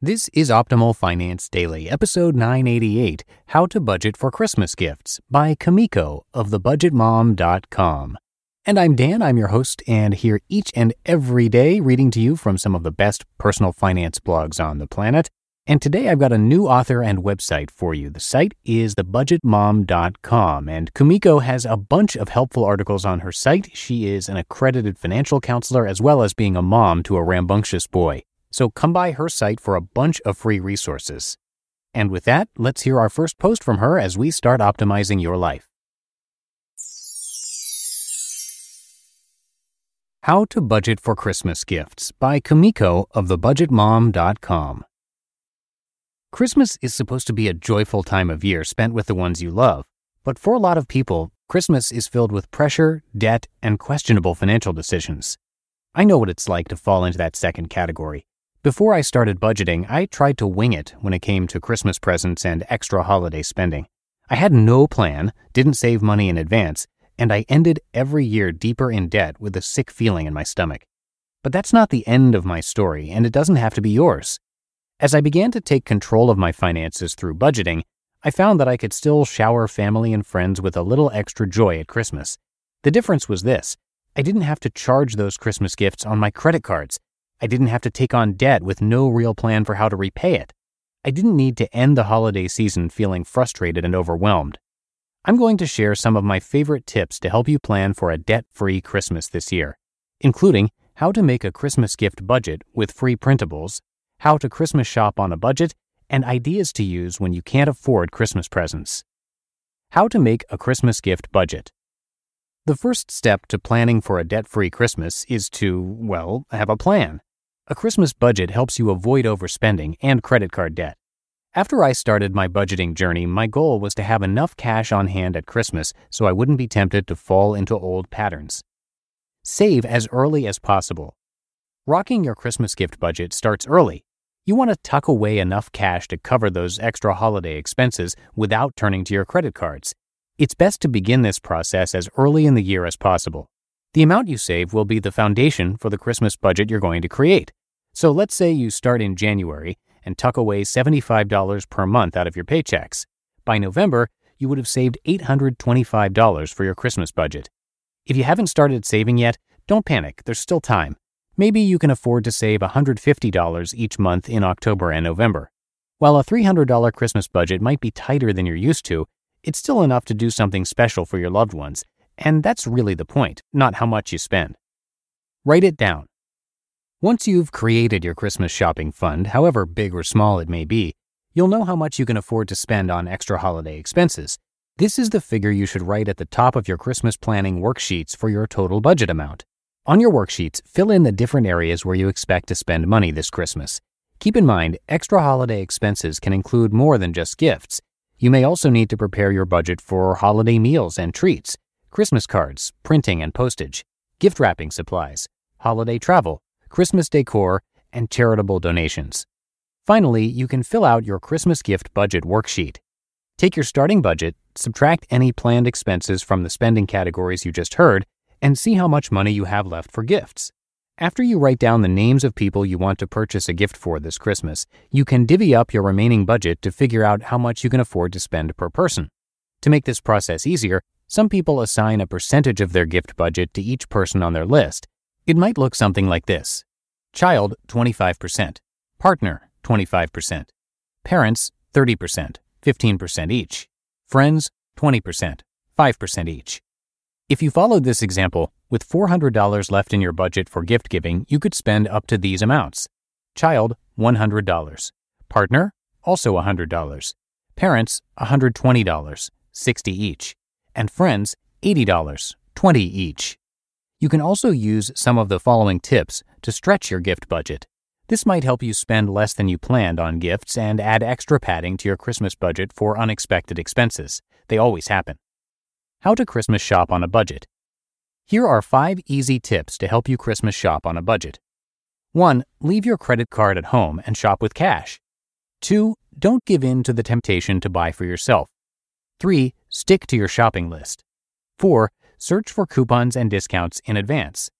This is Optimal Finance Daily, episode 988 How to Budget for Christmas Gifts by Kumiko of thebudgetmom.com. And I'm Dan, I'm your host, and here each and every day reading to you from some of the best personal finance blogs on the planet. And today I've got a new author and website for you. The site is thebudgetmom.com, and Kumiko has a bunch of helpful articles on her site. She is an accredited financial counselor as well as being a mom to a rambunctious boy. So come by her site for a bunch of free resources. And with that, let's hear our first post from her as we start optimizing your life. How to Budget for Christmas Gifts by Kumiko of thebudgetmom.com. Christmas is supposed to be a joyful time of year spent with the ones you love, but for a lot of people, Christmas is filled with pressure, debt, and questionable financial decisions. I know what it's like to fall into that second category. Before I started budgeting, I tried to wing it when it came to Christmas presents and extra holiday spending. I had no plan, didn't save money in advance, and I ended every year deeper in debt with a sick feeling in my stomach. But that's not the end of my story, and it doesn't have to be yours. As I began to take control of my finances through budgeting, I found that I could still shower family and friends with a little extra joy at Christmas. The difference was this I didn't have to charge those Christmas gifts on my credit cards. I didn't have to take on debt with no real plan for how to repay it. I didn't need to end the holiday season feeling frustrated and overwhelmed. I'm going to share some of my favorite tips to help you plan for a debt free Christmas this year, including how to make a Christmas gift budget with free printables, how to Christmas shop on a budget, and ideas to use when you can't afford Christmas presents. How to make a Christmas gift budget. The first step to planning for a debt free Christmas is to, well, have a plan. A Christmas budget helps you avoid overspending and credit card debt. After I started my budgeting journey, my goal was to have enough cash on hand at Christmas so I wouldn't be tempted to fall into old patterns. Save as early as possible. Rocking your Christmas gift budget starts early. You want to tuck away enough cash to cover those extra holiday expenses without turning to your credit cards. It's best to begin this process as early in the year as possible. The amount you save will be the foundation for the Christmas budget you're going to create. So let's say you start in January and tuck away $75 per month out of your paychecks. By November, you would have saved $825 for your Christmas budget. If you haven't started saving yet, don't panic, there's still time. Maybe you can afford to save $150 each month in October and November. While a $300 Christmas budget might be tighter than you're used to, it's still enough to do something special for your loved ones, and that's really the point, not how much you spend. Write it down. Once you've created your Christmas shopping fund, however big or small it may be, you'll know how much you can afford to spend on extra holiday expenses. This is the figure you should write at the top of your Christmas planning worksheets for your total budget amount. On your worksheets, fill in the different areas where you expect to spend money this Christmas. Keep in mind, extra holiday expenses can include more than just gifts. You may also need to prepare your budget for holiday meals and treats, Christmas cards, printing and postage, gift wrapping supplies, holiday travel, Christmas decor, and charitable donations. Finally, you can fill out your Christmas gift budget worksheet. Take your starting budget, subtract any planned expenses from the spending categories you just heard, and see how much money you have left for gifts. After you write down the names of people you want to purchase a gift for this Christmas, you can divvy up your remaining budget to figure out how much you can afford to spend per person. To make this process easier, some people assign a percentage of their gift budget to each person on their list, it might look something like this Child, 25%. Partner, 25%. Parents, 30%, 15% each. Friends, 20%, 5% each. If you followed this example, with $400 left in your budget for gift giving, you could spend up to these amounts. Child, $100. Partner, also $100. Parents, $120, 60 each. And friends, $80, 20 each. You can also use some of the following tips to stretch your gift budget. This might help you spend less than you planned on gifts and add extra padding to your Christmas budget for unexpected expenses. They always happen. How to Christmas shop on a budget. Here are five easy tips to help you Christmas shop on a budget. 1. Leave your credit card at home and shop with cash. 2. Don't give in to the temptation to buy for yourself. 3. Stick to your shopping list. 4 search for coupons and discounts in advance.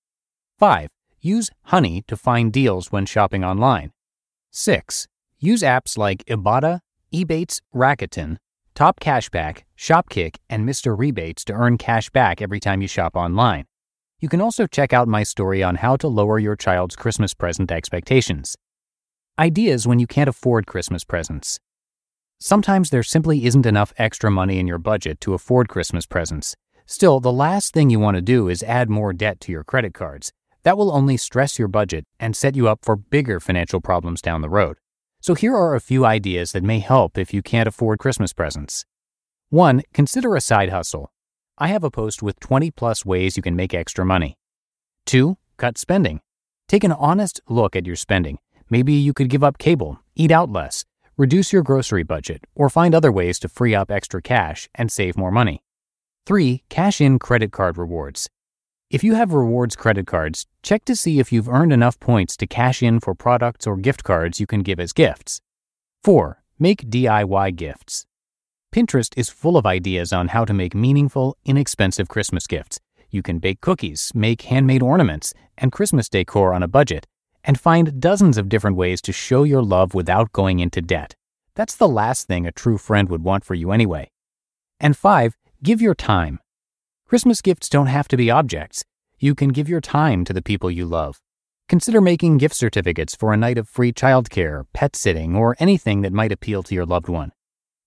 5. Use Honey to find deals when shopping online. 6. Use apps like Ibotta, Ebates, Rakuten, Top Cashback, Shopkick, and Mr. Rebates to earn cash back every time you shop online. You can also check out my story on how to lower your child's Christmas present expectations. Ideas when you can't afford Christmas presents. Sometimes there simply isn't enough extra money in your budget to afford Christmas presents. Still, the last thing you want to do is add more debt to your credit cards. That will only stress your budget and set you up for bigger financial problems down the road. So here are a few ideas that may help if you can't afford Christmas presents. 1. Consider a side hustle. I have a post with 20 plus ways you can make extra money. 2. Cut spending. Take an honest look at your spending. Maybe you could give up cable, eat out less, reduce your grocery budget, or find other ways to free up extra cash and save more money. 3. Cash in credit card rewards. If you have rewards credit cards, check to see if you've earned enough points to cash in for products or gift cards you can give as gifts. 4. Make DIY gifts. Pinterest is full of ideas on how to make meaningful, inexpensive Christmas gifts. You can bake cookies, make handmade ornaments, and Christmas decor on a budget, and find dozens of different ways to show your love without going into debt. That's the last thing a true friend would want for you anyway. And 5. Give your time. Christmas gifts don't have to be objects. You can give your time to the people you love. Consider making gift certificates for a night of free childcare, pet sitting, or anything that might appeal to your loved one.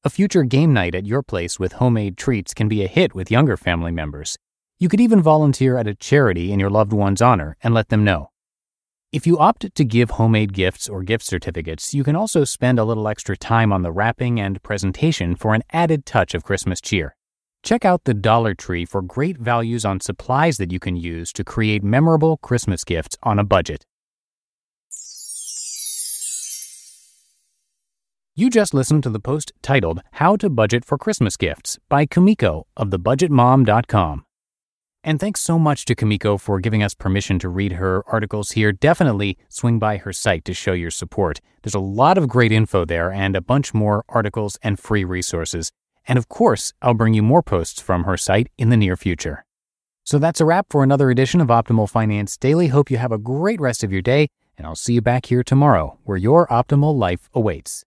A future game night at your place with homemade treats can be a hit with younger family members. You could even volunteer at a charity in your loved one's honor and let them know. If you opt to give homemade gifts or gift certificates, you can also spend a little extra time on the wrapping and presentation for an added touch of Christmas cheer. Check out the Dollar Tree for great values on supplies that you can use to create memorable Christmas gifts on a budget. You just listened to the post titled How to Budget for Christmas Gifts by Kumiko of thebudgetmom.com. And thanks so much to Kumiko for giving us permission to read her articles here. Definitely swing by her site to show your support. There's a lot of great info there and a bunch more articles and free resources. And of course, I'll bring you more posts from her site in the near future. So that's a wrap for another edition of Optimal Finance Daily. Hope you have a great rest of your day, and I'll see you back here tomorrow where your optimal life awaits.